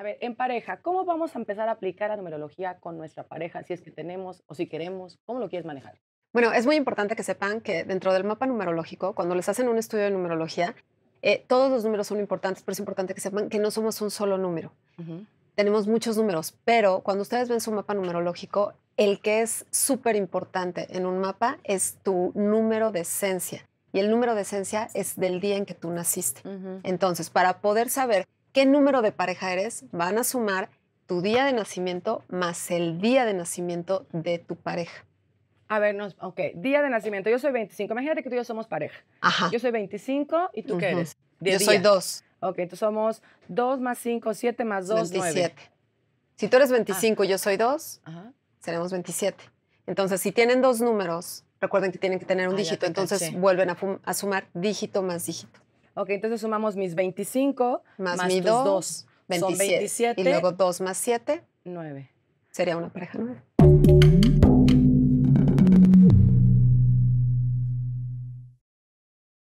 A ver, en pareja, ¿cómo vamos a empezar a aplicar la numerología con nuestra pareja, si es que tenemos o si queremos? ¿Cómo lo quieres manejar? Bueno, es muy importante que sepan que dentro del mapa numerológico, cuando les hacen un estudio de numerología, eh, todos los números son importantes, pero es importante que sepan que no somos un solo número. Tenemos muchos números, pero cuando ustedes ven su mapa numerológico, el que es súper importante en un mapa es tu número de esencia. Y el número de esencia es del día en que tú naciste. Entonces, para poder saber qué número de pareja eres, van a sumar tu día de nacimiento más el día de nacimiento de tu pareja. A ver, nos, ok, día de nacimiento. Yo soy 25. Imagínate que tú y yo somos pareja. Ajá. Yo soy 25 y tú qué eres? yo soy 2. Ok, entonces somos 2 más 5, 7 más 2, 27. 9. Si tú eres 25 y yo soy 2, seremos 27. Entonces, si tienen dos números, recuerden que tienen que tener un ah, dígito. Entonces, vuelven a, a, sumar dígito más dígito. Ok, entonces sumamos mis 25 más, más mi 2, 27. Son 27. Y luego 2 más 7. 9. Sería una pareja 9.